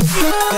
Yeah.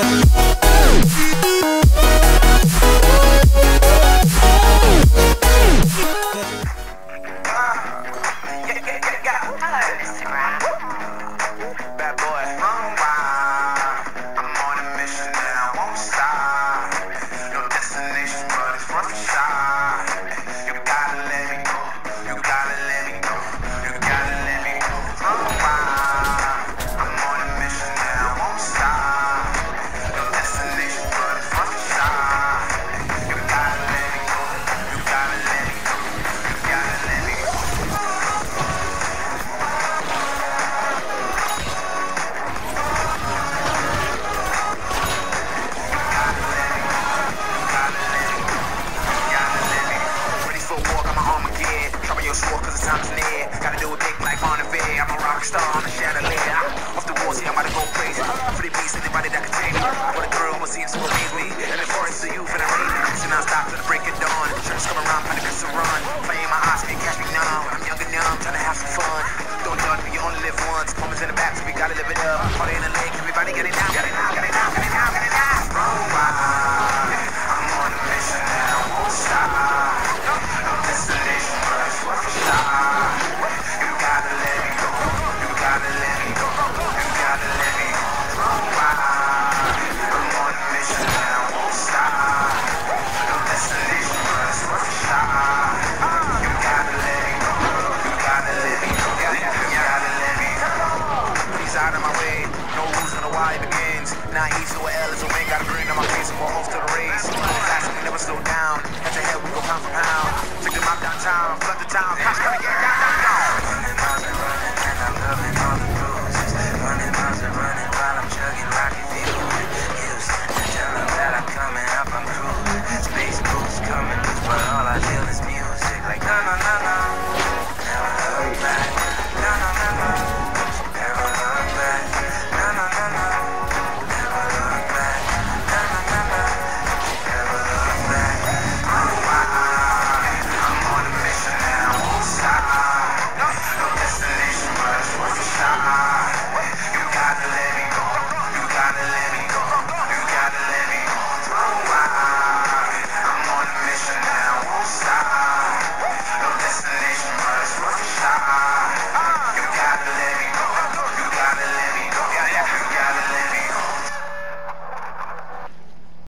Cause the time's near. Gotta do it big like on the bed. I'm a rock star, I'm a chandelier. Off the walls, yeah, I'm about to go crazy. For the beast, anybody that can tame me. What a girl will seem to amaze me. And the forest of youth and the rain. So now stop till the break of dawn. Insurance come around, panic is a run. Flame my eyes, can't catch me now. I'm young and young, trying to have some fun. Don't judge me, you only live once. Moments in the back, so we gotta live it up. Party in the wins. Not easy, so L is a win. Got a grin on my face, I'm to the race. Classic, we never slow down. Head to head, we go pound for pound. Took the map downtown, flood the town.